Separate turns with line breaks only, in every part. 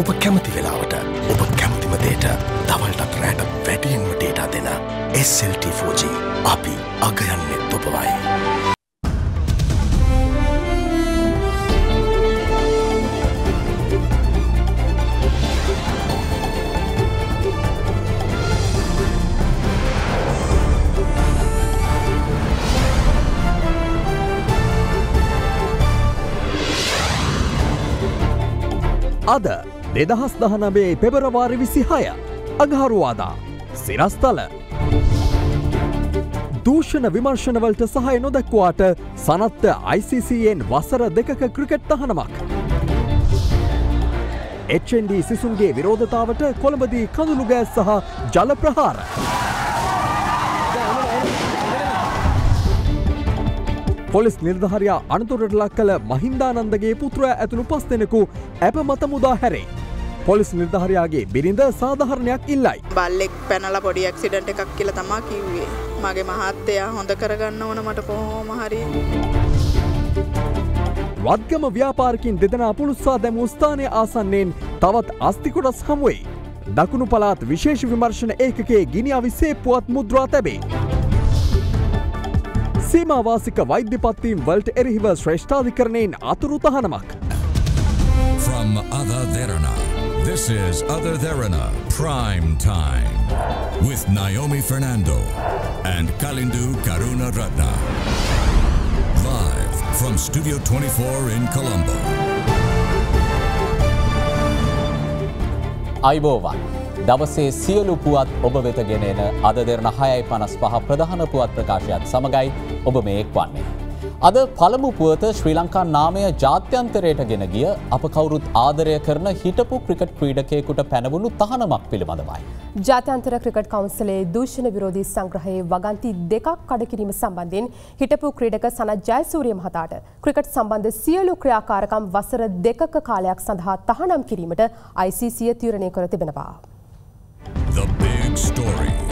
ඔබ කැමති වෙලාවට ඔබ කැමතිම දේට දවල්ටත් රෑට වැඩියෙන්ම ඩේටා දෙන SLT4G අපි අගයන්නෙත් ඔබවයි.
අද දෙදහස් දහනබේ පෙබරවාරි විසිහය අගහරුවාදා සිරස්තල දූෂණ විමර්ශනවලට සහය නොදැක්වාට සනත්ත ICCයෙන් වසර දෙකක ක්‍රිකට් තහනමක්. HND සිසුන්ගේ විරෝධතාවට කොළඹදී කඳුළුගෑස් සහ ජල ප්‍රහාර. පොලිස් නිර්ධහරයා අනතුරට ලක් කළ මහින්දානන්දගේ පුත්‍රය ඇතුළු පස් දෙනෙකු ඇප මත මුදා හැරේ. පොලිස් නිර්ධහරයාගේ බිරිඳ සාධහරණයක් ඉල්ලයි.
බල්ලෙක් පැනල පොඩි ඇක්සිඩන්ට එකක් කියල තමා කිව්වේ. මගේ මහත්තයා හොඳ කරගන්න ඕන මට කොහෝම හරි.
වත්ගම ව්‍යාපාරකින් දෙදෙනා පුළුස්සා දැම ස්ථානය ආසන්නයෙන් තවත් අස්තිකොටස් හමුවේ. දකුණු පලාත් විශේෂ විමර්ශණ ඒකගේ ගිනිියාවි සේපුවත් මුද්‍රා තැබේ. සීමවාසික වෛද්‍යපත්තීම් වලට එරෙහිව ශ්‍රේෂ්ඨාධිකරණයෙන් අතුරු තහනමක්.
From Other Derana, this is Other Derana Prime Time with Naomi Fernando and Kalindu Karuna Ratna. Live from Studio 24 in Colombo.
අයිබෝවන්. දවසේ සියලු පුවත් ඔබ වෙත ගෙනෙන අද දෙරන හයයි පනස් පහ ප්‍රධාන පුවත් ප්‍රකාශයත් සමඟයි ඔබ මේ එක් වන්නේ. අද පළමු පුවත ශ්‍රී ලංකා නාමය ජාත්‍යන්තරයට ගෙන ගිය අප කවුරුත් ආදරය කරන හිටපු ක්‍රිකට් ක්‍රීඩකයකුට පැනවුණු තහනමක් පිළිබඳවයි.
ජාත්‍යන්තර ක්‍රිකට් කවන්සලේ දූෂණ විරෝධී සංග්‍රහයේ වගන්ති දෙකක් කඩකිරීම සම්බන්ධයෙන් හිටපු ක්‍රීඩක සනත් ජයසූරිය මහතාට ක්‍රිකට් සම්බන්ධ සියලු ක්‍රියාකාරකම් වසර දෙකක කාලයක් සඳහා තහනම් කිරීමට ICC තීරණය කර තිබෙනවා.
The big story.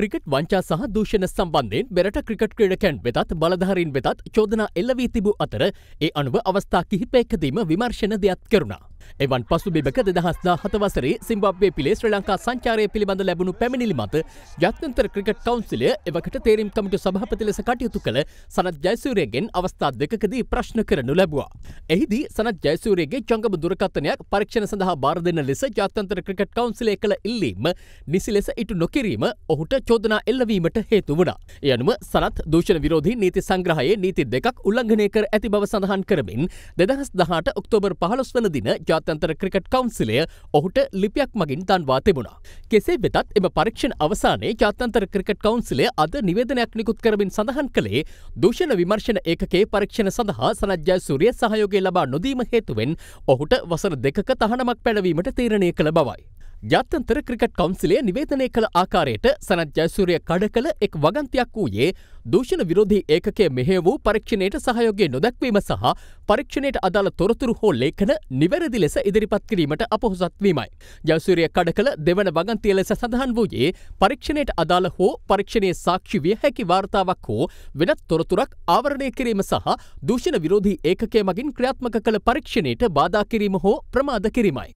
ක්‍රිකට් වංචා සහ දූෂණ සම්බන්ධයෙන් බෙරට ක්‍රිකට් ක්‍රඩකැන්් වෙතත් බලධහරින් වෙතත් චෝදනා එල්ලවී තිබූ අතර ඒ අනුව අවස්ථා කිහිපයකදීම විමර්ශණ දෙයක් කරුණා. එවන් පසු බිබක දෙදහස්දා හතවසරේ සිම්බබ්වේ පිලේ ශ්‍ර ලංකා සංචාරය පිළිබඳ ලැබුණු පැමිණිලි මත ජාත්‍යන්තර ක්‍රිකට් කවන්සිලය එවකට තේරීම් කමිටු සභහපති ලෙස කටයුතු කළ සනත් ජයසූරයගෙන් අවස්ථා දෙකදී ප්‍රශ්න කරනු ලැබවා. එහිදී සනත් ජයසූරයගේ ජංගම දුරකත්තනයක් පරීක්ෂණ සඳහා බාර දෙන්න ලෙස ජාත්‍යන්තර ක්‍රිකට් කවන්සිලේ කළ ඉල්ලීම නිසි ලෙස ඉටු නොකිරීම ඔහුට චෝදනා එල්ලවීමට හේතු වුණා. යනුම සනත් දූෂණ විරෝධී නීති සංග්‍රහයේ නීති දෙකක් උල්ලංඝනය කර ඇති බව සඳහන් කරමින් දෙදහස් දහට ඔක්තෝබර් පහළොස් වන දින ජාත්‍යන්තර ක්‍රිකට් කවන්සිලය ඔහුට ලිපියක් මගින් දන්වා තිබුණා. කෙසේ වෙතත් එම පරීක්ෂණ අවසානයේ ජාත්‍යන්තර ක්‍රිකට් කවන්සිලය අද නිවේදනයක් නිකුත් කරමින් සඳහන් කළේ දූෂණ විමර්ශණ ඒකේ පරීක්ෂණ සඳහා සනජ්ජය සූරිය සහයෝගය ලබා නොදීම හේතුවෙන් ඔහුට වසර දෙකක තහනමක් පැඩවීමට තීරණය කළ බවයි. ජාත්‍යන්තර ක්‍රිකට් කවන්සිලය නිවේදනය කළ ආකාරයට සනත් ජයසූරිය කඩ කළ එක් වගන්තියක් වූයේ දූෂණ විරෝධී ඒකකය මෙහෙ වූ පරීක්ෂණයට සහයෝගය නොදැක්වීම සහ පරීක්ෂණයට අදාළ තොරතුරු හෝ ලේඛන නිවැරදි ලෙස ඉදිරිපත් කිරීමට අපහොසත්වීමයි. ජයසූරිය කඩ කළ දෙවන වගන්තිය ලෙස සඳහන් වූයේ පරීක්ෂණයට අදාළ හෝ පරීක්ෂණයේ සාක්ෂි විය හැකි වාර්තාවක් හෝ වෙනත් තොරතුරක් ආවරණය කිරීම සහ දූෂණ විරෝධී ඒකකය මගින් ක්‍රියාත්මක කළ පරීක්ෂණයට බාධා කිරීම හෝ ප්‍රමාද කිරීමයි.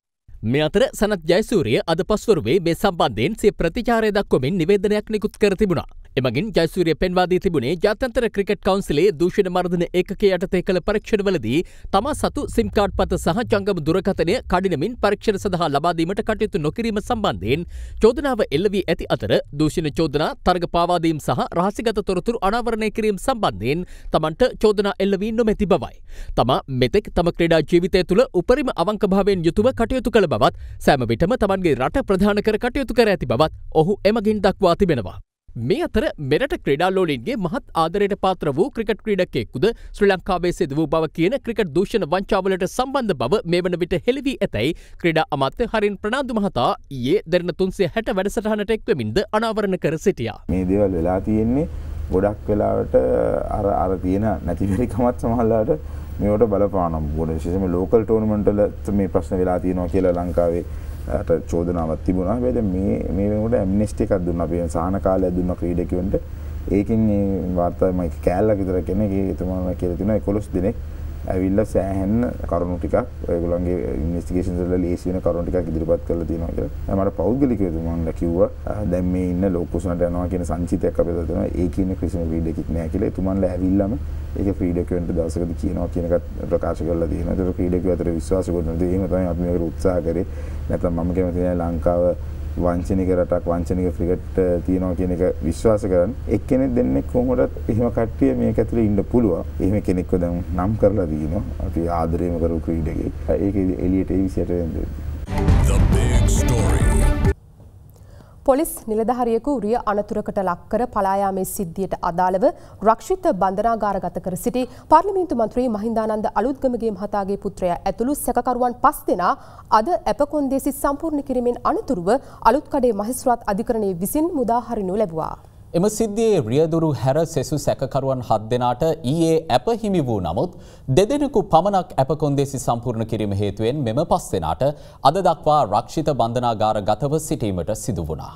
මේ අතර සනත් ජයසූරිය අද පස්වරුවේ මේ සම්බන්ධයෙන් සේ ප්‍රතිචාරය දක්වමින් නිවේදනයක් නිකුත් කර තිබුණා. එමගින් ජයසූරිය පෙන්වාදී තිබුණේ ජාතන්තර ක්‍රිකට් කවන්සිලේ දූෂණ මර්ධන ඒකකේ යටතේ කළ පරීක්ෂණවලදී තමා සතු සිම්කාඩ් පත සහ ජංගම දුරකථනය කඩිනමින් පරීක්ෂණ සඳහා ලබාදීමට කටයුතු නොකිරීම සම්බන්ධයෙන් චෝදනාව එල්ල වී ඇති අතර දූෂණ චෝදනා තරග පාවාදීම් සහ රහසිගත තොරතුරු අනාවරණය කිරීම සම්බන්ධයෙන් තමන්ට චෝදනා එල්ල වී නොමැති බවයි. තමා මෙතෙක් තම ක්‍රඩා ජීවිතය තුළ උපරිම අවංකභාවෙන් යුතුව කටයුතු කළ බවත් සෑම විටම තමන්ගේ රට ප්‍රධාන කර කටයුතු කර ඇති බවත් ඔහු එමගින් දක්වා තිබෙනවා. මේ අතර මෙරට ක්‍රඩාලෝලින්ගේ මහත් ආදරයට පාත්‍ර වූ ක්‍රිකට් ක්‍රීඩක්ෙක්කුද ශ්‍රී ලංකාවේ සිද වූ බව කියන ක්‍රිකට් දූෂණ වංචාවලට සම්බන්ධ බව මේ වන විට හෙළිවී ඇතැයි ක්‍රඩා අමත්‍ය හරින් ප්‍රනාාදු මහතා ඒ දෙරන තුන්සේ හැට වැඩසටහනට එක්වමින්ද අනාවරණ කර සිටියා.
මේ දේවල් වෙලා තියෙන්නේ ගොඩක් වෙලාවට අර අර තියෙන නැතිවැරිකමත් සමහල්ලාට මේට බලපානම් ගොඩ ශේෂම ලෝකල් ටෝනමටල මේ ප්‍රශ්න වෙලා තියෙනවා කියලා ලංකාවේ ට චෝදනාවත් තිබුණා. වෙද මේ මේකට ඇම්නෙස්ටි එකක් දුන්න. අපේ සහන කාලය දුන්න ක්‍රීඩකිවන්ට ඒකින් වාර්තාමයි කෑල්ල විතර කෙනෙ තුමාම කියල තින කොළොස් දෙනෙක් ඇවිල්ල සෑහෙන් කරුණු ටිකක්. ඔයගොල්ලන්ගේ ඉන්වෙස්ටිගේෂන් වල ලේසි වෙන කරුණු ටිකක් ඉදිරිපත් කරලා තියෙනවා කියලා. මට පෞද්ගලිකව මම කිව්වා දැන් මේ ඉන්න ලෝකුසුනට යනවා කියන සංචිතයක් අපිට තියෙනවා. ඒ කියන කිසිම ෆ්‍රී එකක් නෑ කියලා. එතුමන්ලා ඇවිල්ලාම ඒක ෆ්‍රී ඩොකියුමන්ට් දවසකදී කියනවා කියන එකත් ප්‍රකාශ කරලා තියෙනවා. ඒක ෆ්‍රී ඩොකියුමන්ට් අතර විශ්වාස කරනවා එහෙම තමයි අපි මේකට උත්සාහ කරේ. නැත්නම් මම කැමති නෑ ලංකාව වංචනික රටක් වංචනික ක්‍රිකට් තියෙනවා කියන එක විශ්වාස කරන්න එක්කෙනෙක් දෙන්නෙක් කොහොමදත් එහෙම කට්ටිය මේක ඇතුලේ ඉන්න පුළුවන්. එහෙම කෙනෙක්ව දැන් නම් කරලා දිනවා. අපි ආදරේම කරු ක්‍රීඩකෙක්. ඒක එළියට ඒ විසියට වෙන්නේ.
පොලිස් නිලධහරියකු රිය අනතුරකට ලක්කර පලායාමේ සිද්ධියට අදාළව රක්ෂිත බන්ධනාගාරගත කර සිටි පාර්ලිමේන්තු මන්ත්‍රී මහින්දානන්ද අලුත්ගමගේ මහතාගේ පුත්‍රය ඇතුළු සැකකරුවන් පස් දෙනා අද ඇපකොන්දේසි සම්පූර්ණ කිරීමෙන් අනතුරුව අලුත්කඩේ මහිස්ත්‍රාත් අධිකරණයේ විසින් මුදාහරිනු ලැබවා.
එම සිද්ධියේ රියදුරු හැර සෙසු සැකකරුවන් හත් දෙනාට ඊයේ ඇප හිමි වූ නමුත් දෙදෙනෙකු පමණක් ඇප කොන්දේසි සම්පූර්ණ කිරීම හේතුවෙන් මෙම පස් දෙනාට අද දක්වා රක්ෂිත බන්ධනාගාර ගතව සිටීමට සිදු වුණා.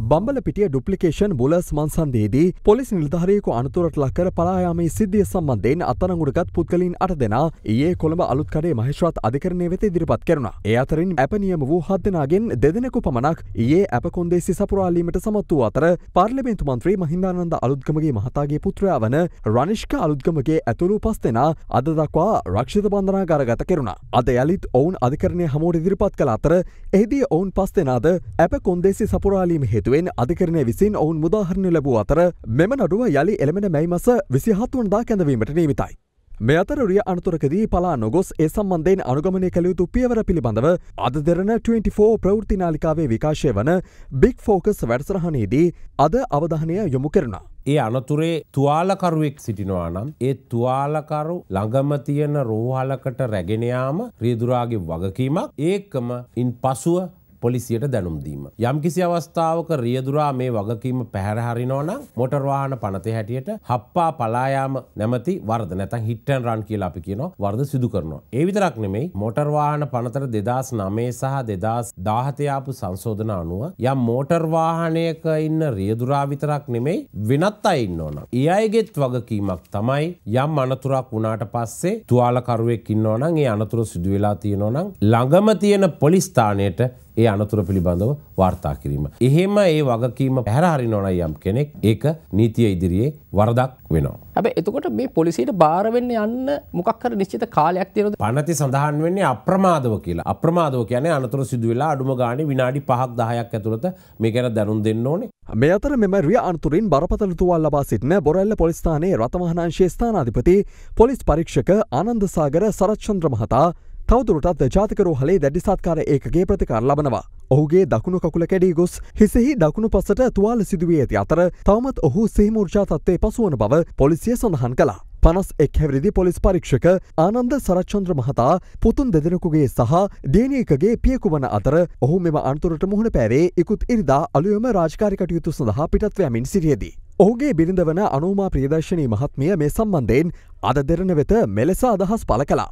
බම්බලපිටිය ඩුප්ලිකේෂන් බුලස් මන්සන්දේදී පොලිස් නිල්ධාරයකු අනතුරට ලක්කර පලායාමේ සිද්ධිය සම්බන්ධයෙන් අත්තනගුඩගත් පුද්ගලින් අට දෙනා ඒ කොළඹ අලුත්කඩේ මහිශ්‍රත් අධිකරණය වෙත ඉදිරිපත් කරන. ඒ අතරින් ඇපනියම වූ හත් දෙනාගෙන් දෙදෙනෙකු පමණක් ඒ ඇප කොන්දේසි සපුරාලීමට සමත් වූ අතර පාර්ලිමේන්තු මන්ත්‍රී මහින්දානන්ද අලුත්ගමගේ මහතාගේ පුත්‍රයා වන රනිෂ්ක අලුත්ගමගේ ඇතුළු පස් දෙනා අද දක්වා රක්ෂිත බන්ධනාගාරගත කෙරුණ. අද යළිත් ඔවුන් අධිකරණය හමුවට ඉදිරිපත් කළ අතර එහිදී ඔවුන් පස් දෙනාද ඇප කොන්දේසි සපුරාලීම හේතු හේතුවෙන් අධිකරණය විසින් ඔවුන් මුදාහරණය ලැබූ අතර මෙම නඩුව යළි එළමෙන මැයි මස විසිහත්වනදා කැඳවීමට නීමිතයි. මෙ අතර රිය අනතුරකදී පලා නොගොස් ඒ සම්බන්ධයෙන් අනුගමනය කළ යුතු පියවර පිළිබඳව අද දෙරන 24 ප්‍රවෘත්ති නාලිකාවේ විකාශය වන බික් ෆෝකස් වැඩසරහනේදී අද අවධානය යොමු කරන.
ඒ අනතුරේ තුවාලකරුවෙක් සිටිනවා නම් ඒ තුවාලකරු ළඟම තියෙන රෝහලකට රැගෙනයාම රියදුරාගේ වගකීමක් ඒකම ඉන් පසුව පොලිසියට දැනුම්දීම. යම්කිසි අවස්ථාවක රියදුරා මේ වගකීම පැහැරහරිනෝන මොටර්වාහන පනතේ හැටියට හප්පා පලායාම නැමති වර්ද නැතන් හිට්ටන් රන් කියලා අපි කියනවා වර්ද සිදු කරනවා. ඒ විතරක් නෙමෙයි මොටර්වාහන පනතර දෙදස් නමේ සහ දෙදස් දාහතයාපු සංශෝධන අනුව යම් මෝටර්වාහනයක ඉන්න රියදුරා විතරක් නෙමෙයි වෙනත් අයි ඉන්න ඕන. ඒ අයගෙත් වගකීමක් තමයි යම් අනතුරක් වුණාට පස්සේ තුවාලකරුවෙක් ඉන්නවනම් ඒ අනතුර සිදුවෙලා තියෙනවනම් ළඟම තියෙන පොලිස්ථානයට ඒ අනතුර පිළිබඳව වාර්තා කිරීම. එහෙම ඒ වගකීම පැහැරහරිනවන යම් කෙනෙක් ඒක නීතිය ඉදිරියේ වරදක් වෙනවා.
හැබ එතකොට මේ පොලිසියට බාරවෙන්න යන්න මොකක්කර නිශ්චිත කාලයක් තියරද
පනති සඳහන් වෙන්නේ අප්‍රමාදව කියලා අප්‍රමාදව කියන අනතුර සිදුවෙලා අඩුම ගාන විනාඩි පහක් දහයක් ඇතුළත මේ ගැන දැනුම් දෙන්න ඕනේ
මේ අතර මෙම රිය අන්තුරින් බරපතල තුවල් ලබා සිටින බොරැල්ල පොලිස්ථානයේ රතමහනාංශයේ ස්ථානාධිපති පොලිස් පරීක්ෂක ආනන්දසාගර සරච්චන්ද්‍ර මහතා තවදුරටත් ජාතික රෝහලේ දැඩි සත්කාර ඒකගේ ප්‍රතිකාර ලබනවා. ඔහුගේ දකුණු කකුල කැඩී ගොස් හිසෙහි දකුණු පසට තුවාල සිදුවේ ඇති අතර තවමත් ඔහු සේමූර්ජා තත්වේ පසුවන බව පොලිසිය සඳහන් කලා. පනස් එක් හැවිරිදි පොලිස් පරීක්ෂක ආනන්ද සරච්චන්ද්‍ර මහතා පුතුන් දෙදෙනෙකුගේ සහ දේනයකගේ පියකු වන අතර ඔහු මෙම අන්තුරට මුහුණ පැරේ ඉකුත් ඉරිදා අලුයම රාජකාරිකටයුතු සඳහා පිටත්වයමින් සිරියදී. ඔහුගේ බිරිඳ වන අනුමා ප්‍රියදර්ශනී මහත්මිය මේ සම්බන්ධයෙන් අද දෙරන වෙත මෙලෙස අදහස් පල කලා.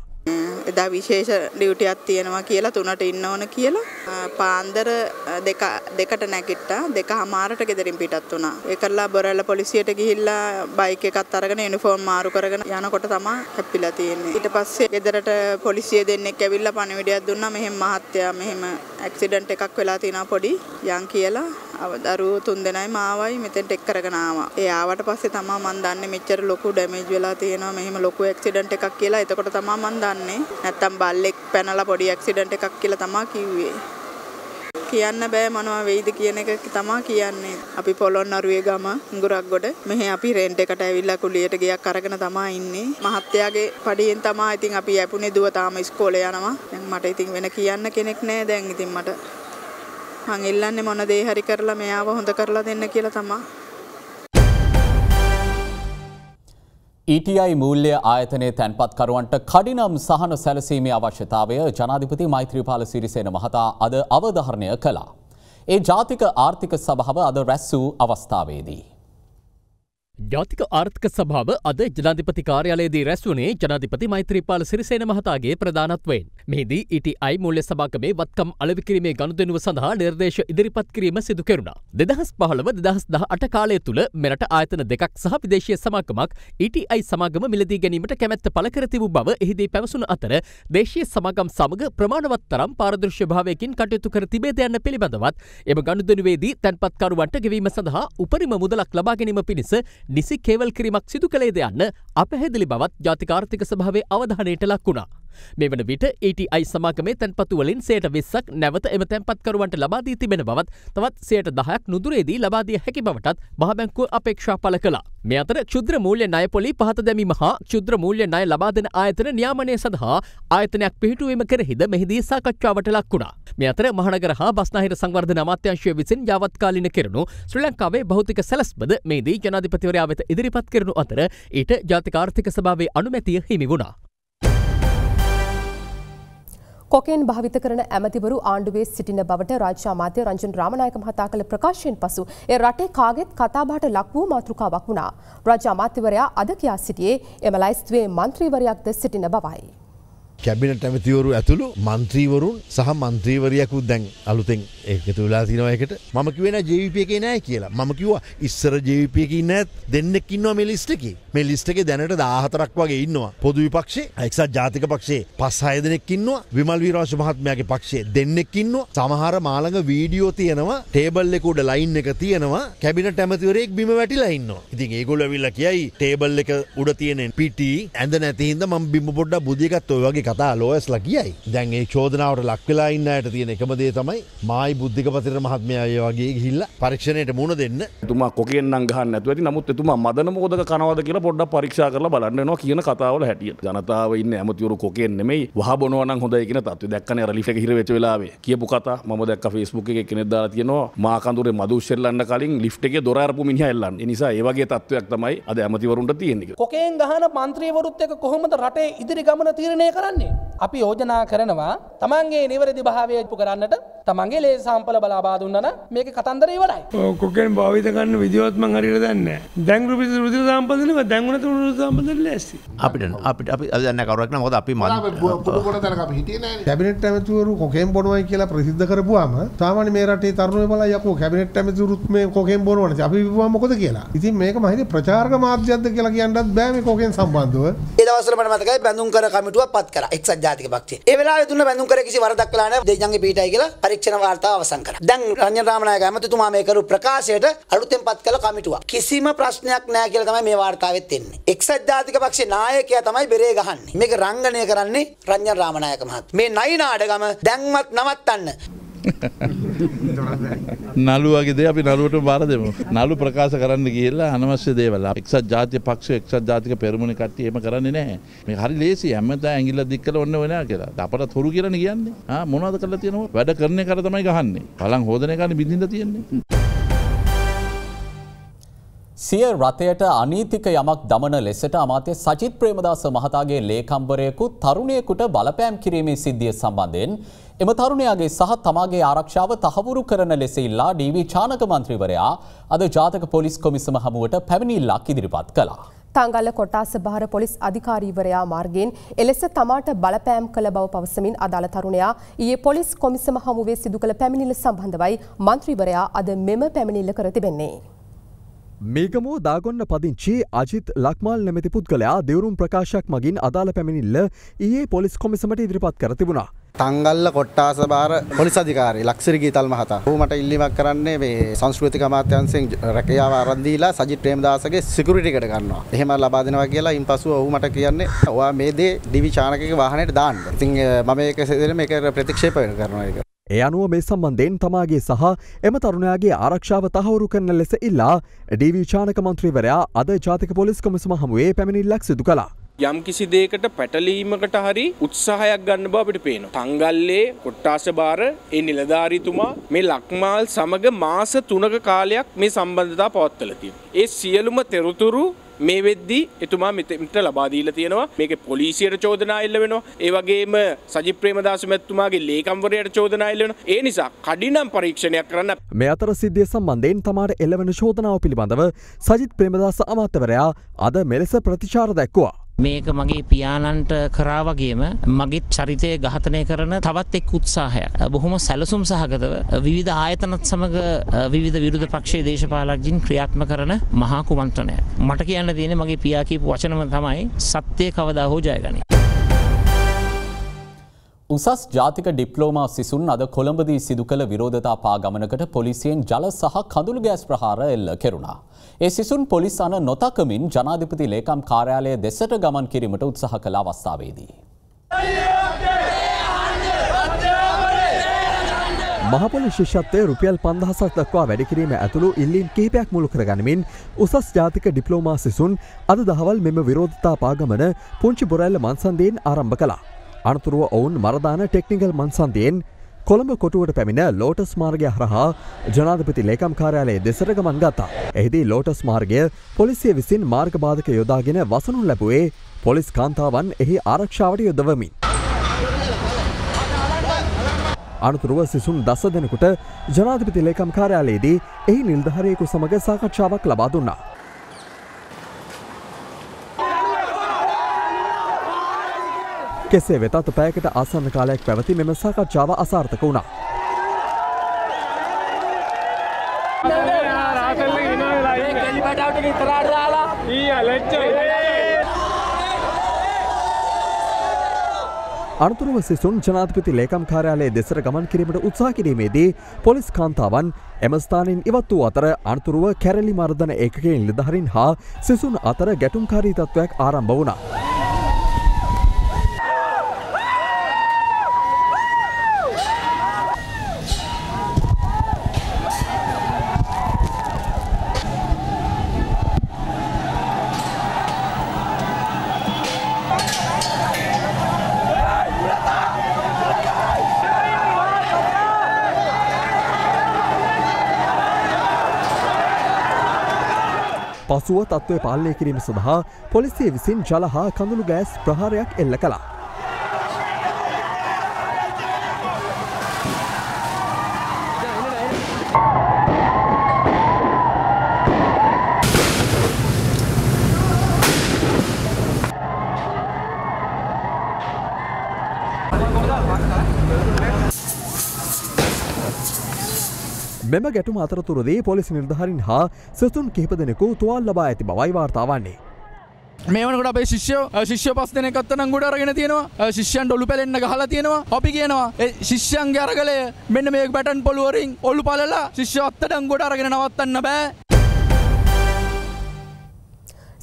එදා විශේෂ ඩියුටියක් තියෙනවා කියලා තුනට ඉන්න ඕන කියලා පාන්දර දෙක දෙකට නැගිට්ටා දෙක හමාරට ගෙදරින් පිටත් වුණා. ඒ කරලා බොරැල්ල පොලිසියට ගිහිල්ලා බයික් එකත් අරගෙන යුනිෆෝම් මාරු කරගෙන යනකොට තමයි හැප්පිලා තියෙන්නේ. ඊට පස්සේ ගෙදරට පොලිසිය දෙන්නෙක් ඇවිල්ලා පණිවිඩයක් දුන්නා මෙහෙම මහත්තයා මෙහෙම ඇක්සිඩන්ට් එකක් වෙලා තියෙනවා පොඩි යන් කියලා දරුවෝ තුන් දෙනයි මාවයි මෙතෙන්ට එක් කරගෙන ආවා. ඒ ආවට පස්සේ තමයි මම දන්නේ මෙච්චර ලොකු ඩැමේජ් වෙලා තියෙනවා මෙහෙම ලොකු ඇක්සිඩන්ට් එකක් කියලා. එතකොට තමයි මම දන්නේ. නැත්තම් බල්ලෙක් පැනලා පොඩි ඇක්සිඩන්ට් එකක් කියලා තමයි කිව්වේ. කියන්න බෑ මොනවා වෙයිද කියන එක තමයි කියන්නේ. අපි පොළොන්නරුවේ ගම ඉඟුරක්ගොඩ මෙහි අපි රෙන්ට් එකට ඇවිල්ලා කුලියට ගියක් අරගෙන තමයි ඉන්නේ. මහත්තයාගේ පඩියෙන් තමයි ඉතින් අපි යැපුනේ දුව තාම ඉස්කෝලේ යනවා. දැන් මට ඉතින් වෙන කියන්න කෙනෙක් නෑ දැන් ඉතින් මට මං ඉල්ලන්නේ මොන දේ හරි කරලා මෙයාව හොඳ කරලා දෙන්න කියලා තමා.
ETI මූල්‍ය ආයතනයේ තැන්පත්කරුවන්ට කඩිනම් සහන සැලසීමේ අවශ්‍යතාවය ජනාධිපති මෛත්‍රීපාල සිරිසේන මහතා අද අවධහරණය කළා. ඒ ජාතික ආර්ථික සභාව අද රැස් වූ අවස්ථාවේදී.
ජාතික ආර්ථක සභාව අද ජනාධිපති කාර්යාලයේදී රැස්වනේ ජනාධිපති මෛත්‍රීපාල සිරිසේන මහතාගේ ප්‍රධානත්වයෙන්. මෙහිදී ඉටි අයි මුල්‍ය සභාකමේ වත්කම් අලවිකිරීමේ ගනුදෙනුව සඳහා නිර්දේශ ඉදිරිපත් කිරීම සිදු කෙරුණා. දෙදහස් පහළව දෙදහස් දහ අට කාලය තුළ මෙරට ආයතන දෙකක් සහ විදේශය සමාගමක් ඉටයි සමාගම මිලදී ගැනීමට කැමැත්ත පළ කර තිබූ බව එහිදී පැවසුන අතර දේශීය සමාගම් සමග ප්‍රමාණවත් තරම් පාරදෘශ්‍ය භාවයකින් කටයුතු කර තිබේද යන්න පිළිබඳවත් එම ගනුදෙනුවේදී තැන්පත්කරුවන්ට ගෙවීම සඳහා උපරිම මුදලක් ලබා ගැනීම පිණිස නිසි කේවල් කිරීමක් සිදු කළේද යන්න අපැහැදිලි බවත් ජාතිකාර්ථික සභාවේ අවධානයට ලක් වුණා. මේ වන විට ATI සමාගමේ තැන්පතුවලින් සයට විස්සක් නැවත එම තැන්පත්කරුවන්ට ලබාදී තිබෙන බවත් තවත් සයට දහයක් නුදුරේදී ලබාදිය හැකි බවටත් මහබැංකුව අපේක්ෂා පල කලා. මේ අතර ක්ෂුද්‍ර මූල්‍ය ණය පොලි පහත දැමීම හා ක්ෂුද්‍ර මූල්‍ය ණය ලබා දෙන ආයතන නියාමනය සඳහා ආයතනයක් පිහිටුවීම කෙරෙහිද මෙහිදී සාකච්ඡාවට ලක් වුණා. මේ අතර මහනගර හා බස්නාහිර සංවර්ධන අමාත්‍යංශය විසින් යාවත්කාලින කෙරුණු ශ්‍රී ලංකාවේ භෞතික සැලස්බද මේදී ජනාධිපතිවරයා වෙත ඉදිරිපත් කරනු අතර ඊට ජාතික ආර්ථික සභාවේ අනුමැතිය හිමි වුණා.
කොකෙන් භාවිත කරන ඇමතිවරු ආණ්ඩුවේ සිටින බවට රාජ්‍ය අමාත්‍ය රංජන් රාමනායක මහතා කළ ප්‍රකාශයෙන් පසු ඒ රටේ කාගෙත් කතාබහට ලක් වූ මාතෘකාවක් වුණා. රාජ්‍ය අමාත්‍යවරයා අද කියා සිටියේ එම ලයිස්තුවේ මන්ත්‍රීවරයක්ද සිටින බවයි.
කැබිනට ඇමතිවරු ඇතුළු මන්ත්‍රීවරුන් සහ මන්ත්‍රීවරයකු දැන් අලුතෙන් ඒකතු වෙලා තිනවයකට මම කිවෙන ජවිපයක නෑ කියලා. මම කිවවා ඉස්සර ජවිපයක නෑත් දෙන්නෙක් ඉන්නවා මේ ලිස්ටක මේ ලිස්ටක දැනට දාහතරක් වගේ ඉන්නවා. පොදු විපක්ෂේ එක්සත් ජාතික පක්ෂේ පස් හයදනෙක් ඉන්නවා. විමල් විරාශ මහත්මයාගේ පක්ෂේ දෙන්නෙක් ඉන්නවා. සමහර මාළඟ වීඩියෝ තියෙනවා ටේබල් එකුඩ ලයින් එක තියෙනවා. කැබිනට ඇමතිවරයෙක් බිම වැටිලා ඉන්නවා. ඉතින් ඒගොල්ල විල්ල කියයි ටේබල් එක උඩ තියෙනෙන් පිටි ඇඳ නැතිහින්ද ම බිම පොඩ්ඩ බුද්ධිකත් ඔය වගේ කතා ලෝයස්ලා කියයි දැන් ඒ චෝදනාවට ලක්වෙලා ඉන්නයට තියෙන එකමදේ තමයි මයි බුද්ධික පතිර මහත්මයාය වගේ හිල්ල පරීක්ෂණයට මුණ දෙන්න.
තුමා කොකෙන් අංගහන්න ඇතුව ඇති. නමුත් එතුමා මදන මෝදක කනවද කියලා පොඩ්ඩක් පරීක්ෂා කරලා බලන්නවා කියන කතාවල හැටියට. ජනතාව ඉන්න ඇමතිවරු කොකෙන් නෙමෙයි. වහ බොනවනම් හොඳයි කියන තත්ත්වය. දැක්කනේ අර ලිෆ්ට් එක හිර වෙච්ච වෙලාවේ. කියපු කතා මම දැක්ක Facebook එකේ කෙනෙක් දාලා තියෙනවා. මා කඳුරේ මදු ෂෙල්ලන්න කලින් ලිෆ්ට් එකේ දොර අරපු මිනිහා එල්ලන්නේ. ඒ නිසා ඒ වගේ තත්ත්වයක් තමයි අද ඇමතිවරුන්ට තියෙන්නේ.
කොකෙන් ගහන මන්ත්‍රීවරුත් එක්ක කොහොමද රටේ ඉදිරි ගමන තීරණය කරන්නේ? අපි යෝජනා කරනවා තමන්ගේ නිවැරදි භාවය ඉපු කරන්නට තමන්ගේ ලේ සම්පල බලාබා දුන්නන මේක කතන්දර ඉවරයි.
කොකෙන් භාවිත කරන්න විදිවත්ම හරිට දන්න දැන් රුපි රුදි සම්පදනක දැන්ගුණ තුරු සම්පද ලැසි
අපිට අපිට අපි අදන්න කරක්න මොද අපි ම
කැබිනට ඇමතුවරු කොකෙන් බොනුවයි කියලා ප්‍රසිද්ධ කරපුවාම සාමාන්‍ය මේ රටේ තරුණය බල යකෝ කැබිනට ඇමතුරුත් මේ කොකෙන් බොනුවන. අපි විවා මොකද කියලා? ඉතින් මේක මහිත ප්‍රචාර්ක මාධ්‍යද කියලා කියන්නත් බෑම කොකෙන් සම්බන්ධව.
ඒදවසල මට මතකයි බැඳුම් කර කමිටුව පත් කර එක්සත් ජාතික පක්ෂය ඒ වෙලාවේ දුන්න බැඳුම් කර කිසි වරදක් කළා නැහැ. දෙයියන්ගේ පීඨයි කියලා පරීක්ෂණ වාර්තාව අවසන් කරා දැන් රංජන රාමනායක ඇමතිතුමා මේ කරු ප්‍රකාශයට අලුතෙන් පත් කළ කමිටුවක්. කිසිම ප්‍රශ්නයක් නැහැ කියලා තමයි මේ වාර්තාවෙත් එන්නේ. එක්සත් ජාතික පක්ෂේ නායකයා තමයි බෙරේ ගහන්නේ. මේක රංගනය කරන්නේ රංජන රාමනායක මහත්මයා. මේ නයි නාඩගම දැන්වත් නවත්තන්න
නළුවගේ අපි නළුවට බාර දෙමු. නළු ප්‍රකාශ කරන්න කියලා අනවශ්‍ය දේවල්. එක්සත් ජාතික පක්ෂ එක්සත් ජාතික පෙරමුණ කට්ටිය එහෙම කරන්නේ නැහැ. මේ හරි ලේසි හැමදාම ඇඟිල්ල දික් කරලා ඔන්න වෙනවා කියලා. අපට හොරු කියලානේ කියන්නේ. ආ මොනවද කරලා තියෙනව? වැඩ කරන එකට තමයි ගහන්නේ. බලන් හොදන එකනේ බින්දින්න තියෙන්නේ.
සිය රථයට අනීතික යමක් දමන ලෙසට අමාත්‍ය සජිත් ප්‍රේමදාස මහතාගේ ලේකම්බරයකු තරුණයකුට බලපෑම් කිරීමේ සිද්ධිය සම්බන්ධයෙන් එම තරුණයාගේ සහ තමාගේ ආරක්ෂාව තහවුරු කරන ලෙස ඉල්ලා ඩීවී චානක මන්ත්‍රීවරයා අද ජාතක පොලිස් කොමිසම හමුවට පැමිණිල්ලක් ඉදිරිපත් කළා.
තංගල්ල කොට්ටාස භාර පොලිස් අධිකාරීවරයා මාර්ගයෙන් එලෙස තමාට බලපෑම් කළ බව පවසමින් අදාළ තරුණයා ඊයේ පොලිස් කොමිසම හමුවේ සිදු කළ පැමිණිල්ල සම්බන්ධවයි මන්ත්‍රීවරයා අද මෙම පැමිණිල්ල කර තිබෙන්නේ.
මේගමෝ දාගොන්න පදිංචි අජිත් ලක්මල් නැමැති පුද්ගලයා දෙවරුම් ප්‍රකාශයක් මගින් අදාළ පැමිණිල්ල ඒ පොලිස් කොමිසමට ඉදිරිපත් කර තිබුණා.
තංගල්ල කොට්ටාස භාර පොලිස් අධිකාරී ලක්සිරි ගීතල් මහතා. ඌ මට ඉල්ලීමක් කරන්නේ මේ සංස්කෘතික අමාත්‍යාංශයෙන් රැකියාව අරන් දීලා සජිත් ප්‍රේමදාසගේ සිකියුරිටි එකට ගන්නවා. එහෙම ලබා දෙනවා කියලා ඉන්පසුව ඌ මට කියන්නේ ඔයා මේ දේ ඩිවි චානකගේ வாகනයට දාන්න. ඉතින් මම ඒක මේක ප්‍රතික්ෂේප කරනවා ඒක.
ඒ අනුව මේ සම්බන්ධයෙන් තමාගේ සහ එම තරුණයාගේ ආරක්ෂාව තහවුරු කරන ලෙස ඉල්ලා ඩීවී චානක මන්ත්‍රීවරයා අද ජාතික පොලිස් කොමිසම හමුවේ පැමිණිල්ලක් සිදු කළා.
යම් කිසි දෙයකට පැටලීමකට හරි උත්සාහයක් ගන්න බව අපිට පේනවා. තංගල්ලේ කොට්ටාස බාර ඒ නිලධාරීතුමා මේ ලක්මාල් සමග මාස 3ක කාලයක් මේ සම්බන්ධතාව පවත්වලා තියෙනවා. ඒ සියලුම තෙරතුරු මේ වෙද්දී එතුමා මෙතෙන්ට ලබා දීලා තියෙනවා මේක පොලිසියට චෝදනා එල්ල වෙනවා ඒ වගේම සජිත් ප්‍රේමදාස මැතිතුමාගේ ලේකම්වරයට චෝදනා එල්ල වෙනවා ඒ නිසා කඩිනම් පරීක්ෂණයක් කරන්න
මේ අතර සිද්ධිය සම්බන්ධයෙන් තමාට එල්ලවන චෝදනාව පිළිබඳව සජිත් ප්‍රේමදාස අමාත්‍යවරයා අද මෙලෙස ප්‍රතිචාර දැක්වුවා.
මේක මගේ පියාණන්ට කරා වගේම මගේත් චරිතය ඝාතනය කරන තවත් එක් උත්සාහයක්. බොහොම සැලසුම් සහගතව විවිධ ආයතනත් සමග විවිධ විරුද්ධ පක්ෂයේ දේශපාලකයන් ක්‍රියාත්මක කරන මහා කුමන්ත්‍රණයක්. මට කියන්න තියෙන්නේ මගේ පියා කියපු වචනම තමයි සත්‍යය කවදා හෝ ජයගනී.
උසස් ජාතික ඩිප්ලෝමා සිසුන් අද කොළඹදී සිදු කළ විරෝධතා පා ගමනකට පොලිසියෙන් ජල සහ කඳුළු ගෑස් ප්‍රහාර එල්ල කෙරුණා. ඒ සිසුන් පොලිස් අන නොතකමින් ජනාධිපති ලේකම් කාර්යාලය දෙසට ගමන් කිරීමට උත්සාහ කළ අවස්ථාවේදී.
මහපොලි ශිෂ්‍යත්වය රුපියල් පන්දහසක් දක්වා වැඩිකිරීම ඇතුළු ඉල්ලීම් කිහිපයක් මුළු කරගනිමින් උසස් ජාතික ඩිප්ලෝමා සිසුන් අද දහවල් මෙම විරෝධතා පාගමන පුංචි බොරැල්ල මන්සන්දයෙන් ආරම්භ කලා. අනතුරුව ඔවුන් මරදාන ටෙක්නිකල් මන්සන්දයෙන් කොළඹ කොටුවට පැමිණ ලෝටස් මාර්ගය හරහා ජනාධපති ලේකම් කාර්යාලයේ දෙසට ගමන් ගත්තා. එහිදී ලෝටස් මාර්ගය පොලිසිය විසින් මාර්ගබාධක යොදාගෙන වසනු ලැබුවේ පොලිස් කාන්තාවන් එහි ආරක්ෂාවට යොදවමින්. අනතුරුව සිසුන් දස දෙනෙකුට ජනාධපති ලේකම් කාර්යාලයේදී එහි නිල්ධහරයෙකු සමඟ සාකච්ඡාවක් ලබා දුන්නා. කෙසේ වෙතත් පෑකට ආසන්න කාලයක් පැවති මෙම සාකච්ඡාව අසාර්ථක වුණා. අනතුරුව සිසුන් ජනාධපති ලේකම් කාර්යාලයේ දෙසර ගමන් කිරීමට උත්සා කිරීමේදී පොලිස් කාන්තාවන් එමස්ථානින් ඉවත් වූ අතර අනතුරුව කැරලි මර්ධන ඒකකෙන් නිලධහරින් හා සිසුන් අතර ගැටුම්කාරී තත්ත්වයක් ආරම්භ වුණා. පසුව තත්ත්වය පාලනය කිරීම සඳහා පොලිසිය විසින් ජල හා කඳුළු ගෑස් ප්‍රහාරයක් එල්ල කළා. මෙම ගැටුම අතරතුරදී පොලිසි නිර්ධහරින් හා සතුන් කිහිප දෙනෙකු තුවල් ලබා ඇති බවයි වාර්තාවන්නේ.
මේවනකට අපේ ශිෂ්‍යෝ ශිෂ්‍ය පස් දෙන කත්තන ගොඩ අරගෙන තියෙනවා ශිෂ්‍යන් ොලු පැලෙන්න්න හලා තියෙනවා අපි කියනවා ශිෂ්‍යන්ගේ අරගලය මෙන්න මේ බැටන් පොළුවරින් ඔල්ලු පලලා ශිෂ්‍ය අත්තටන් ගොඩ අරගෙන නවත්තන්න බෑ.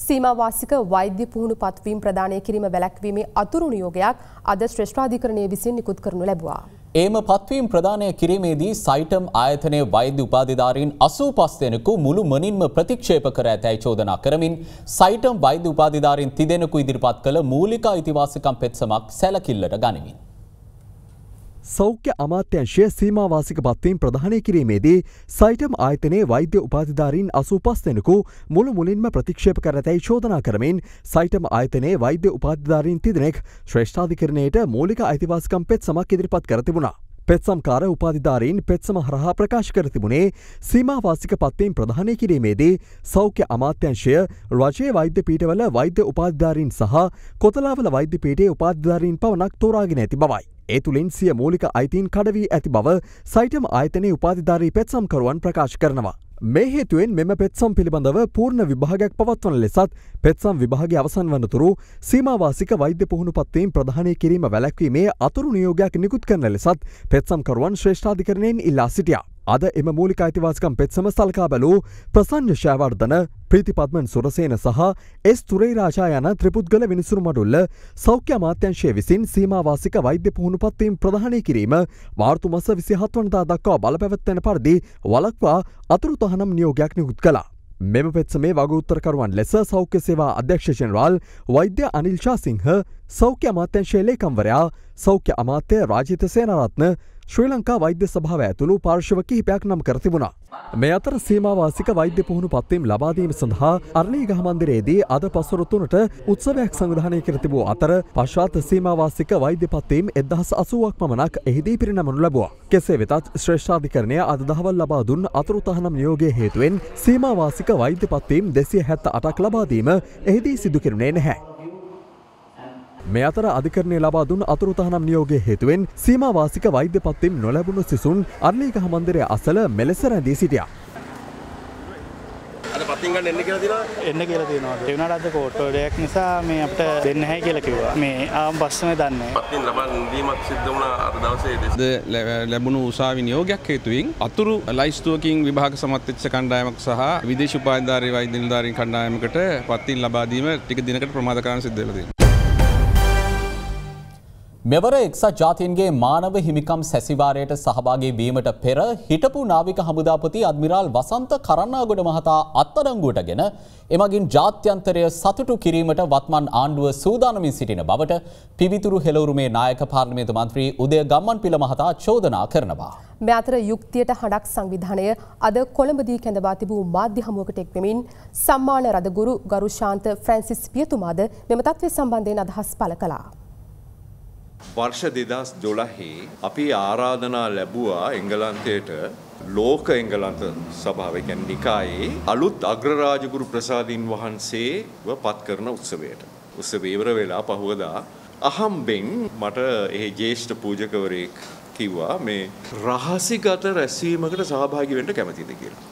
සීමවාසික වෛද්‍ය පුහුණු පත්වීම් ප්‍රදානය කිරීම වැලැක්වීමේ අතුරු නියෝගයක් අද ශ්‍රේෂ්ඨාධිකරණය විසින් නිකුත් කරනු ලැබවා.
ඒම පත්වීම් ප්‍රධානය කිරීමේදී සයිටම් ආයතනය වෛද්‍ය උපාධිධාරීන් අසූ පස් දෙනෙකු මුළු මනින්ම ප්‍රතික්ෂේප කර ඇතැයි චෝදනා කරමින් සයිටම් වෛද්‍ය උපාධිධාරීන් තිදෙනෙකු ඉදිරිපත් කළ මූලික අයිතිවාසිකම් පෙත්සමක් සැලකිල්ලට ගනිමින්.
සෞඛ්‍ය අමාත්‍යංශය සීමවාසික පත්වීම් ප්‍රධානය කිරීමේදී සයිටම් ආයතනයේ වෛද්‍ය උපාධිධාරීන් අසූ පස් දෙනෙකු මුළු මුලින්ම ප්‍රතික්ෂේප කරතැයි චෝදනා කරමින් සයිටම ආයතනයේ වෛද්‍ය උපාධිධාරීන් තිදනෙක් ශ්‍රේෂ්ඨාධිකරණයට මූලික අයිතිවාසිකම් පෙත් සමක් ඉදිරිපත් කරතිබුණා. පෙත්සම්කාර උපාධිධාරීන් පෙත්සම හරහා ප්‍රකාශ කර තිබුණේ සීමවාසික පත්වීම් ප්‍රධානය කිරීමේදී සෞඛ්‍ය අමාත්‍යංශය රජයේ වෛද්‍ය පීටවල වෛද්‍ය උපාධධාරීන් සහ කොතලාවල වෛද්‍ය පීටේ උපාධධාරීන් පවනක් තෝරාගෙන ඇති බවයි. ඒ තුළින් සිය මූලික අයිතින් කඩවී ඇති බව සයිටම ආයතනයේ උපාධිධාරී පෙත්සම්කරුවන් ප්‍රකාශ කරනවා. මේ හේතුවෙන් මෙම පෙත්සම් පිළිබඳව පූර්ණ විභාගයක් පවත්වන ලෙසත් පෙත්සම් විභාග අවසන් වනතුරු සීමවාසික වෛද්‍ය පුහුණු පත්වීම් ප්‍රධානය කිරීම වැලැක්වීමේ අතුරු නියෝගයක් නිකුත් කරන ලෙසත් පෙත්සම්කරුවන් ශ්‍රේෂ්ඨාධිකරණයෙන් ඉල්ලා සිටියා. අද එම මූලික අයිතිවාසිකම් පෙත්සම සල්කා බැලූ ප්‍රසං්‍ය ශෑවර්ධන ප්‍රීතිපත්මන් සුරසේන සහ එස් තුරේ රාජා යන ත්‍රිපුද්ගල විනිසුරු මඩුල්ල සෞඛ්‍ය අමාත්‍යංශය විසින් සීමවාසික වෛද්‍ය පුහුණු පත්වීම් ප්‍රධානය කිරීම වාර්තු මස විසිහත්වනදා දක්වා බලපැවැත්වෙන පරිදි වලක්වා අතුරු තහනම් නියෝගයක් නිකුත් කලා. මෙම පෙත්සමේ වගඋත්තරකරුවන් ලෙස සෞඛ්‍ය සේවා අධ්‍යක්ෂ ජනරාල් වෛද්‍ය අනිල්ශා සිංහ සෞඛ්‍ය අමාත්‍යංශයේ ලේකම්වරයා සෞඛ්‍ය අමාත්‍ය රාජිත සේනරත්න ශ්‍රී ලංකා වෛද්‍ය සභාව ඇතුළු පාර්ශව කිහිපයක් නම් කර තිබුණා. මේ අතර සීමාවාසික වෛද්‍ය පුහුණු පත්වීම් ලබාදීම සඳහා අර්ලී ගහමන්දිරයේදී අද පසුරතුනට උත්සවයක් සංවිධානය කර තිබූ අතර පශ්වාත සීමාවාසික වෛද්‍ය පත්වීම් එදහස් අසුවක් පමණක් එහිදී පිරිනමනු ලැබවා. කෙසේ වෙතත් ශ්‍රේෂ්ඨාධිකරණය අද දහවල් ලබා දුන් අතුරුතහනම් නියෝගය හේතුවෙන් සීමාවාසික වෛද්‍ය පත්වීම් දෙසිය හැත්ත අටක් ලබාදීම එහිදී සිදු කෙරුණේ නැහැ. මේ අතර අධිකරණය ලබා දුන් අතුරුතහනම් නියෝගය හේතුවෙන් සීමාවාසික වෛද්‍ය පත්වීම් නොලැබුණු සිසුන් අර්ලීක හමන්දිරය අසල මෙලෙස රැඳී සිටියා.
අද පත්තින් ගන්න එන්න කියලා තියෙනවා
එන්න කියලා තියෙනවා. ඒ වුණාට අද කෝට්ටෝඩයක් නිසා මේ අපිට දෙන්න නැහැ කියලා කිව්වා. මේ ආම් පස්සම දන්නේ.
පත්තින් ලබා දීමක් සිද්ධ වුණා අද දවසේ
ලැබුණු උසාවි නියෝගයක් හේතුවෙන් අතුරු ලයිස්තුවකින් විභාග සමත් වෙච්ච කණ්ඩායමක් සහ විදේශ උපාධිධාරී වෛද්‍ය නිලධාරීන් කණ්ඩායමකට පත්තින් ලබා දීම ටික දිනකට ප්‍රමාද කරන්න සිද්ධ වෙලා තියෙනවා.
මෙවර එක්සත් ජාතීන්ගේ මානව හිමිකම් සැසිවාරයට සහභාගී වීමට පෙර හිටපු නාවික හමුදාපති අද්මිරාල් වසන්ත කරන්නාගොඩ මහතා අත්අඩංගුවට ගෙන එමගින් ජාත්‍යන්තරය සතුටු කිරීමට වත්මන් ආණ්ඩුව සූදානමින් සිටින බවට පිවිතුරු හෙළවරුමේ නායක පාර්ලිමේන්තු මන්ත්‍රී උදය ගම්මන්පිල මහතා චෝදනා කරනවා.
මේ අතර යුක්තියට හඬක් සංවිධානය අද කොළඹදී කැඳවා තිබූ මාධ්‍ය හමුවකට එක්වෙමින් සම්මාන රදගුරු ගරු ශාන්ත ෆ්‍රැන්සිස් පියතුමාද මෙම තත්ත්වය සම්බන්ධයෙන් අදහස් පළ කළා.
වර්ෂ දෙදස් දොළහේ අපි ආරාධනා ලැබුවා එංගලන්තයට ලෝක එංගලන්ත සභාව ගැන නිකායේ අලුත් අග්‍රරාජගුරු ප්‍රසාදීන් වහන්සේව පත් කරන උත්සවයට. උත්සවීවර වෙලා පහුවදා අහම්බෙන් මට ඒ ජේෂ්ඨ පූජකවරයෙක් කිව්වා මේ රහසිගත රැස්වීමකට සහභාගි වෙන්න කැමතිද කියලා.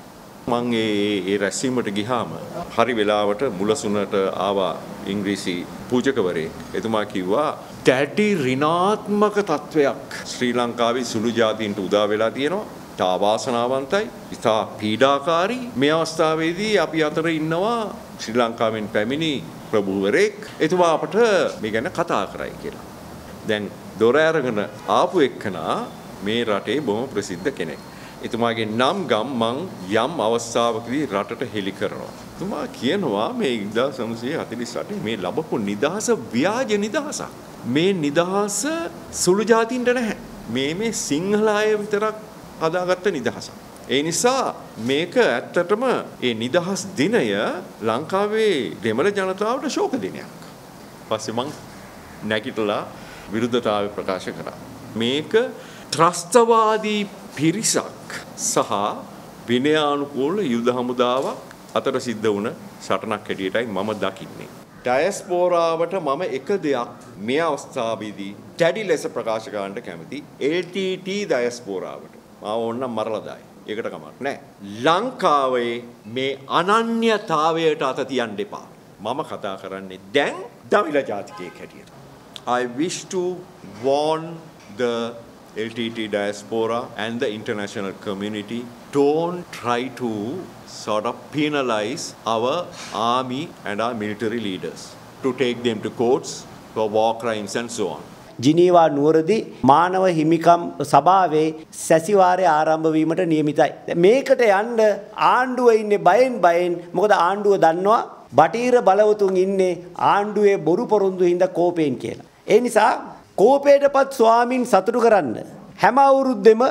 මං ඒ ඒ රැස්වීමට ගිහාම හරි වෙලාවට මුලසුනට ආවා ඉංග්‍රීසි පූජකවරයෙක්. එතුමා කිව්වා දැඩි ඍණාත්මක තත්වයක් ශ්‍රී ලංකාවේ සුළු ජාතීන්ට උදා වෙලා තියෙනවා. ඉතා වාසනාවන්තයි, ඉතා පීඩාකාරී. මේ අවස්ථාවේදී අපි අතර ඉන්නවා ශ්‍රී ලංකාවෙන් පැමිණි ප්‍රභූවරයෙක්. එතුමා අපට මේ ගැන කතා කරයි කියලා. දැන් දොර අරගෙන ආපු එක්කනා මේ රටේ බොහොම ප්‍රසිද්ධ කෙනෙක්. එතුමාගේ නම් ගම් මං යම් අවස්ථාවකදී රටට හෙළි කරනවා. එතුමා කියනවා මේ 1948 මේ ලැබපු නිදහස ව්‍යාජ නිදහසක්. මේ නිදහස සුළු ජාතින්ට නැහැ. මේ මේ සිංහල අය විතරක් හදාගත්ත නිදහසක්. ඒ නිසා මේක ඇත්තටම ඒ නිදහස් දිනය ලංකාවේ දෙමළ ජනතාවට ශෝක දිනයක්. පස්සේ මං නැගිටලා විරුද්ධතාවය ප්‍රකාශ කරා. මේක ත්‍රස්තවාදී පිරිසක් සහ විනයානුකූල යුද හමුදාවක් අතර සිද්ධ වුණ සටනක් හැටියටයි මම දකින්නේ. ඩයස්පෝරාවට මම එක දෙයක් මේ අවස්ථාවේදී දැඩි ලෙස ප්‍රකාශ කරන්න කැමති LTT ඩයස්පෝරාවට. මාව ඕන්නම් මරලා දායි. ඒකට කමක් නැහැ. ලංකාවේ මේ අනන්‍යතාවයට අත තියන්න එපා. මම කතා කරන්නේ දැන් දමිළ ජාතිකයෙක් හැටියට. I wish to warn the LTT diaspora and the international community don't try to sort of penalize our army and our military leaders to take them to courts for war crimes and so on.
Geneva නුවරදි මානව හිමිකම් සභාවේ සැසිවාරය ආරම්භ වීමට නියමිතයි. මේකට යන්න ආණ්ඩුව ඉන්නේ බයෙන් බයෙන් මොකද ආණ්ඩුව දන්නවා බටීර බලවතුන් ඉන්නේ ආණ්ඩුවේ බොරු පොරොන්දු හින්දා කෝපයෙන් කියලා. ඒ නිසා කෝපයටපත් ස්වාමින් සතුටු කරන්න හැම අවුරුද්දෙම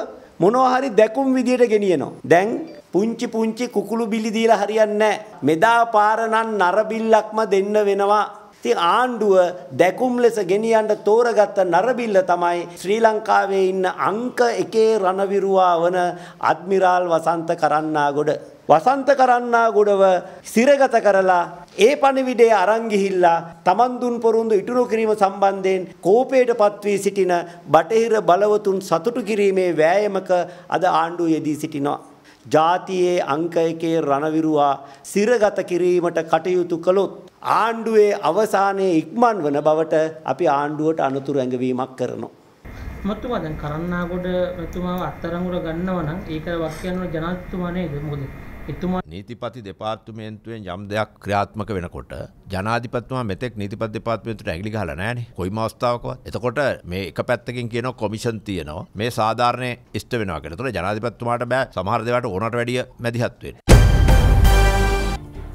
මොනවා හරි දැකුම් විදියට ගෙනියනවා. දැන් පුංචි පුංචි කුකුළු බිලි දීලා හරියන්නේ නැහැ. මෙදා පාර නම් නර බිල්ලක්ම දෙන්න වෙනවා. ඉතින් ආණ්ඩුව දැකුම් ලෙස ගෙනියන්න තෝරගත්ත නරබිල්ල තමයි ශ්‍රී ලංකාවේ ඉන්න අංක එකේ රණවිරුවා වන අද්මිරාල් වසන්ත කරන්නාගොඩ. වසන්ත කරන්නාගොඩව සිරගත කරලා ඒ පණිවිඩය අරන් ගිහිල්ලා තමන් දුන් පොරොන්දු ඉටු කිරීම සම්බන්ධයෙන් කෝපයට පත්වී සිටින බටහිර බලවතුන් සතුටු කිරීමේ වෑයමක අද ආණ්ඩුව යෙදී සිටිනවා. ජාතියේ අංක එකේ රණවිරුවා සිරගත කිරීමට කටයුතු කළොත් ආණ්ඩුවේ අවසානයේ ඉක්මන් වන බවට අපි ආණ්ඩුවට අනතුරු ඇඟවීමක් කරනවා.
මතුමා දැන් කරන්නාගොඩ මෙතුමාව අත්තරංගුට ගන්නව නම් ඒක වාක්‍යයන් වල ජනාධිපතිතුමා නේද මොකද එතුමා
නීතිපති දෙපාර්තමේන්තුවෙන් යම් දෙයක් ක්‍රියාත්මක වෙනකොට ජනාධිපතිතුමා මෙතෙක් නීතිපති දෙපාර්තමේන්තුවට ඇගිලි ගහලා නැහනේ කොයිම අවස්ථාවකවත්. එතකොට මේ එක පැත්තකින් කියනවා කොමිෂන් තියෙනවා. මේ සාධාරණේ ඉෂ්ට වෙනවා කියලා. ඒතකොට ජනාධිපතිතුමාට බෑ සමහර දේවල්ට ඕනට වැඩිය මැදිහත් වෙන්න.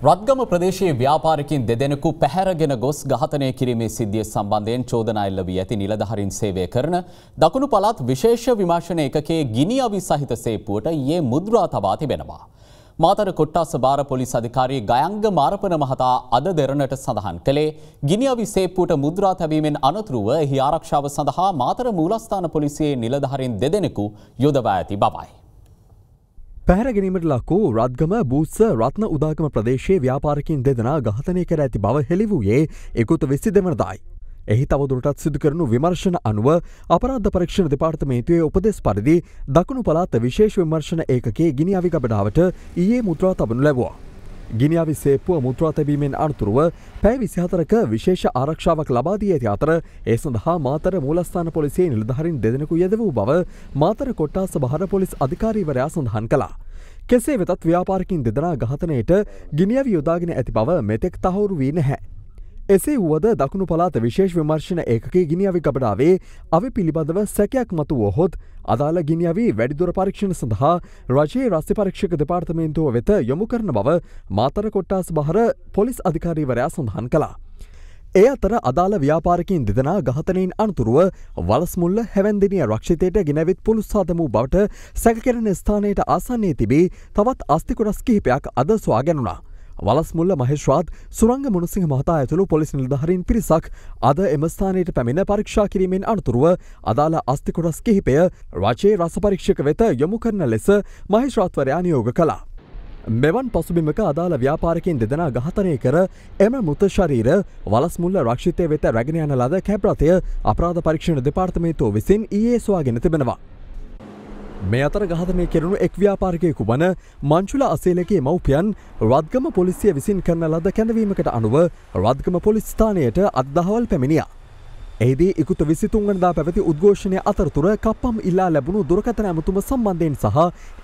රත්ගම ප්‍රදේශයේ ව්‍යාපාරිකින් දෙදෙනෙකු පැහැරගෙන ගොස් ඝාතනය කිරීමේ සිද්ධිය සම්බන්ධයෙන් චෝදනා එල්ල වී ඇති නිලධහරින් සේවය කරන දකුණු පළාත් විශේෂ විමර්ශන එකකේ ගිනි අවි සහිත සේපුවට ඊයේ මුද්‍රා තබා තිබෙනවා. මාතර කොට්ටාස භාර පොලිස් අධිකාරී ගයංග මාරපන මහතා අද දෙරණට සඳහන් කළේ ගිනි අවි සේප්පුවට මුද්‍රා තැබීමෙන් අනතුරුව එහි ආරක්ෂාව සඳහා මාතර මූලස්ථාන පොලිසියේ නිලධහරින් දෙදෙනෙකු යොදවා ඇති බවයි.
පැහැරගැනීමට ලක්වූ රත්ගම බූත්ස රත්න උදාගම ප්‍රදේශයේ ව්‍යාපාරකින් දෙදෙනා ඝාතනය කර ඇති බව හෙළි වූයේ එකුත වෙසි දෙවනදායි. එහි තවදුරටත් සිදු කරනු විමර්ශන අනුව අපරාධ පරීක්ෂණ දෙපාර්තමේන්තුවේ උපදෙස් පරිදි දකුණු පළාත් විශේෂ විමර්ශන ඒකකේ ගිනි අවිගබඩාවට ඊයේ මුද්‍රා තබනු ලැබවා. ගිනිියාවි සේපුව මුත්‍රා තැබීමෙන් අනතුරුව පැයි විසිහතරක විශේෂ ආරක්ෂාවක් ලබාදී ඇති අතර ඒ සඳහා මාතර මූලස්ථාන පොලිසිේ නිලධහරින් දෙදෙනෙකු යෙද වූ බව මාතර කොට්ටාස බහර පොලිස් අධිකාරීවරයා සඳහන් කලා. කෙසේ වෙතත් ව්‍යාපාරකින් දෙදනා ගහතනයට ගිනිියවි යොදාගෙන ඇති බව මෙතෙක් තහවුරු වී නැහැ. එසේ වුවද දකුණු පලාත විශේෂ විමර්ශන ඒකගේ ගිනිියවි ගබඩාවේ අවි පිළිබඳව සැකයක් මතු වොහොත් අදාළ ගිනිියවී වැඩිදුර පරීක්ෂණ සඳහා රජයේ රස්්‍ය පරීක්ෂක දෙපාර්තමේන්තුව වෙත යොමු කරන බව මාතර කොට්ටාස් බහර පොලිස් අධිකාරීවරයා සඳහන් කලා. ඒ අතර අදාළ ව්‍යාපාරකින් දෙදෙනා ගහතනයෙන් අනතුරුව වලස්මුල්ල හැවැන්දිනිය රක්ෂිතයට ගෙනැවිත් පුළුස්සාදමූ බවට සැකකරන ස්ථානයට ආසන්නේ තිබේ තවත් අස්තිකොටස් කිහිපයක් අද ස්වා ගැනුණා. වලස්මුල්ල මහෙශ්වාත් සුරංග මුණසිංහ මහතා ඇතුළු පොලිස් නිලධහරින් පිරිසක් අද එමස්ථානයට පැමිණ පරීක්ෂා කිරීමෙන් අනතුරුව අදාළ අස්තිකොටස් කිහිපය රජයේ රස පරීක්ෂක වෙත යොමු කරන ලෙස මහිශ්‍රාත්වරයා නියෝග කලා. මෙවන් පසුබිමක අදාළ ව්‍යාපාරකින් දෙදෙනා ගහතනය කර එම මෘත ශරීර වලස්මුල්ල රක්ෂිතය වෙත රැගෙන යන ලද කැබ්‍රතය අපරාධ පරීක්ෂණ දෙපාර්තමේන්තුව විසින් ඊයේ ස්වාගෙන තිබෙනවා. මේ අතර ඝාතනය කෙරුණු එක් ව්‍යාපාරිකයෙකු වන මංචුල අසේලගේ මව්පියන් රද්ගම පොලිසිය විසින් කරන ලද කැඳවීමකට අනුව රද්ගම පොලිස්ථානයට අත්දහවල් පැමිණියා. එහිදී ඉකුත විසිතුන්ගනදා පැවති උද්ඝෝෂණය අතරතුර කප්පම් ඉල්ලා ලැබුණු දුරකතන ඇමතුම සම්බන්ධයෙන් සහ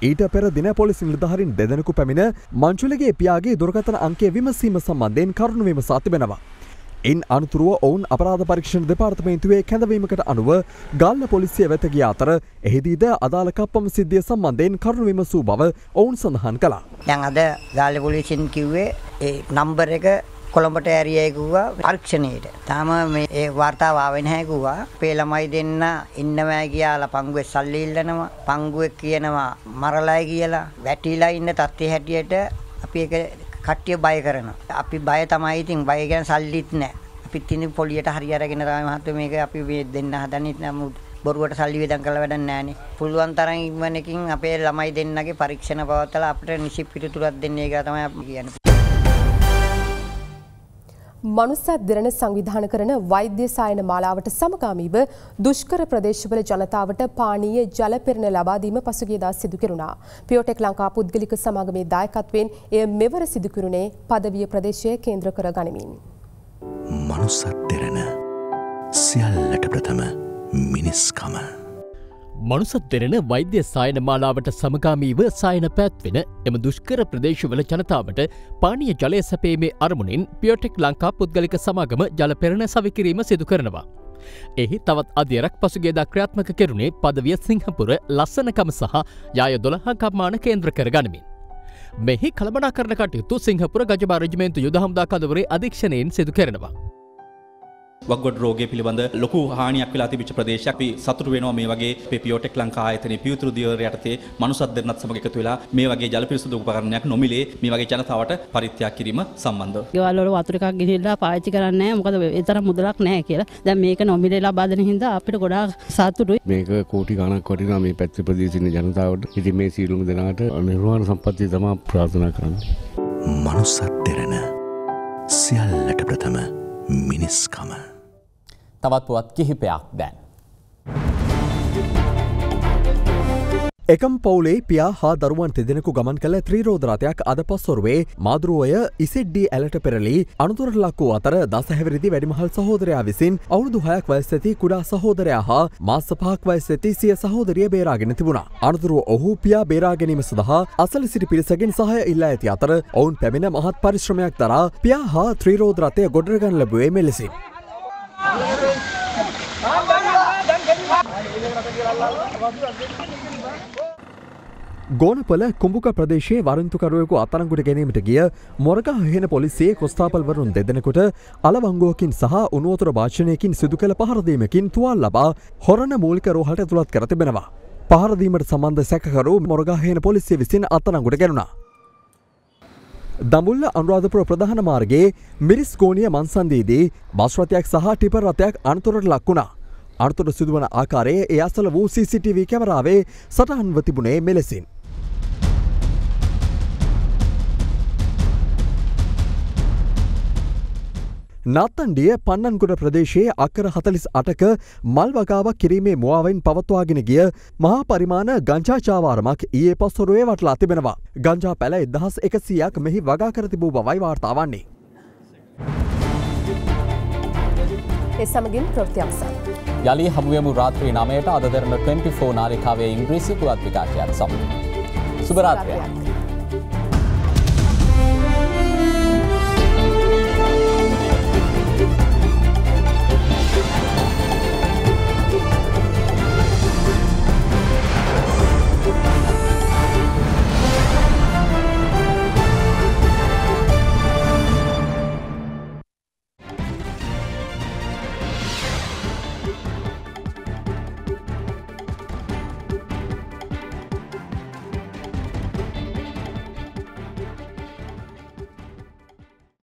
ඊට පෙර දින පොලිසි නිලධහරින් දෙදෙනෙකු පැමිණ මංචුලගේ පියාගේ දුරකතන අංකේ විමසීම සම්බන්ධයෙන් කරුණු විමසා එන් අනතුරුව ඔවුන් අපරාධ පරීක්ෂණ දෙපාර්තමේන්තුවේ කැඳවීමකට අනුව ගල්ල පොලිසිය වෙතගිය අතර එහිදීද අදාළ කප්පම සිද්ධිය සම්බන්ධයෙන් කරුණු විමසූ බව ඔවුන් සඳහන් කළා.
දැන් අද ගාල්ල පොලිසියෙන් කිව්වේ ඒ නම්බර එක කොළඹට ඇරියයකුවා පර්ක්ෂණයට. තම මේ වාර්තාව ආවෙනහැකුවා පේළමයි දෙන්න ඉන්නමෑ කියලා පංගුවෙ සල්ලිල්ලනවා පංගුවක් කියනවා මරලයි කියලා වැටිලා ඉන්න තත්ත්ේ හැටියට අපි එක කට්ටිය බය කරනවා. අපි බය තමයි ඉතින් බය ගැන සල්ලිත් නැහැ. අපිත් ඉන්නේ පොලියට හරි අරගෙන තමයි මහත්තයෝ මේක අපි මේ දෙන්න හදන්නේ නමුත් බොරුවට සල්ලි වේදම් කරලා වැඩක් නැහැනේ. පුළුවන් තරම් ඉක්මනකින් අපේ ළමයි දෙන්නගේ පරීක්ෂණ පවත්වලා අපිට නිසි පිළිතුරක් දෙන්න ඒක තමයි අපි කියන්නේ.
මනුස්සත් දෙරණ සංවිධාන කරන වෛද්‍ය සායන මාලාවට සමගාමීව දුෂ්කර ප්‍රදේශවල ජනතාවට පානීය ජල පෙරණ ලබාදීම පසුගියදා සිදු කෙරුණා. පියෝටෙක් ලංකා පුද්ගලික සමාගමේ දායකත්වයෙන් එය මෙවර සිදු කෙරුණේ පදවිය ප්‍රදේශය කේන්ද්‍ර කර ගනිමින්.
මනුස්සත් දෙරණ සියල්ලට ප්‍රථම මිනිස්කම.
මනුසත් දෙරෙන වෛද්‍ය සායන මාලාවට සමගාමීව සායන පැත්වෙන එම දුෂ්කර ප්‍රදේශවල ජනතාවට පානිය ජලය සැපේමේ අරමුණින් පියෝටෙක් ලංකා පුද්ගලික සමාගම ජල පෙරණ සවිකිරීම සිදු කරනවා. එහි තවත් අධ්‍යරක් පසුගේ දක්්‍රාත්මක කෙරුණේ පදවිය සිංහපුර ලස්සනකම සහ යාය දොළහකම්මාන කේන්ද්‍ර කර ගනිමින්. මෙහි කළමනා කරන කටයුතු සිංහපුර ගජබාරජමේන්තු යුදහම්දා කදවරේ අධීක්ෂණයෙන් සිදු කරනවා.
වක්ගොඩ රෝගය පිළිබඳ ලොකු හානියක් වෙලා තිබිච්ච ප්‍රදේශයක් අපි සතුටු වෙනවා මේ වගේ පෙපියෝටෙක් ලංකා ආයතනයේ පියුතුරු දියවර යටතේ මනුසත් දෙන්නත් සමග එකතු වෙලා මේ වගේ ජල පිරිසුදු උපකරණයක් නොමිලේ මේ වගේ ජනතාවට පරිත්‍යාග කිරීම සම්බන්ධව.
ගෙවල් වල වතුර එකක් ගිහිල්ලා පාවිච්චි කරන්නේ නැහැ මොකද ඒ තරම් මුදලක් නැහැ කියලා. දැන් මේක නොමිලේ ලබා දෙන හින්දා අපිට ගොඩාක් සතුටුයි.
මේක කෝටි ගණක් වටිනා මේ පැත්තේ ප්‍රදේශයේ ජනතාවට. ඉතින් මේ සියලුම දෙනාට නිර්වාණ සම්පත්තිය තමයි ප්‍රාර්ථනා කරන්නේ.
මනුස්සත් දෙරණ සියල්ලට ප්‍රථම මිනිස්කම.
තවත් පුවත් කිහිපයක් දැන්.
එකම් පවුලේ පියා හා දරුවන් තිදෙනෙකු ගමන් කළ ත්‍රීරෝධරතයක් අද පස්සොරුවේ මාදුරුවය ඉසෙඩ්ඩී ඇලට පෙරලි අනුතුරට ලක් වූ අතර දසහැවිරිදි වැඩිමහල් සහෝදරයා විසින් අවුදු හයක් වයස් ඇති කුඩා සහෝදරයා හා මාස පහක් වයස් ඇති සිය සහෝදරිය බේරාගෙන තිබුණා. අනතුරුව ඔහු පියා බේරාගැනීම සඳහා අසල සිටි පිරිසගෙන් සහය ඉල්ලා ඇති අතර ඔවුන් පැමිණ මහත් පරිශ්‍රමයක් දරා පියා හා ත්‍රීරෝධරතය ගොඩරගන් ලැබුවේ මෙලෙසින්. ගෝනපල කුඹුක ප්‍රදේශයේ වරන්තුකරුවෙකු අතරංගුට ගැනීමට ගිය මොරග හහෙන පොලිසියේ කොස්ථාපල්වරුන් දෙදෙනෙකුට අලවංගුවකින් සහ උනුවතුර භාෂණයකින් සිදු කළ පහරදීමකින් තුවල් ලබා හොරණ මූලික රෝහට තුළත් කර තිබෙනවා. පහරදීමට සම්බන්ධ සැකකරු මොරගහයන පොලිසිය විසින් අත්තනංගුට ගැනුණා. දමුල්ල අනුරාධපුර ප්‍රධාන මාර්ගයේ මිරිස් ගෝනිය මන්සන්දීදී බස්රථයක් සහ ටිප රථයක් අනතුරට ලක්වුණා. අනතුර සිදුවන ආකාරයේ ඒ අසල වූ CCTV කැමරාවේ සටහන්ව තිබුණේ මෙලෙසින්. නත්තන්ඩිය පන්නන්ගුඩ ප්‍රදේශයේ අකර හතලිස් අටක මල් වගාවක් කිරීමේ මුවාවෙන් පවත්වාගෙන ගිය මහා පරිමාණ ගංජාචාවාරමක් ඒ පස්සොරුවේ වටලා තිබෙනවා. ගංජා පැල එදහස් එකසියක් මෙහි වගා කර තිබූ බවයි වාර්තාවන්නේ.
ඒ සමගින් ප්‍රෘතියක්සන්.
යළි හමුවමු රාත්‍රී නමයට අදදරන 24 නාලිකාවේ ඉංග්‍රීසි පුවත් විකාශයක් සම. සුභරාත්‍රයක්.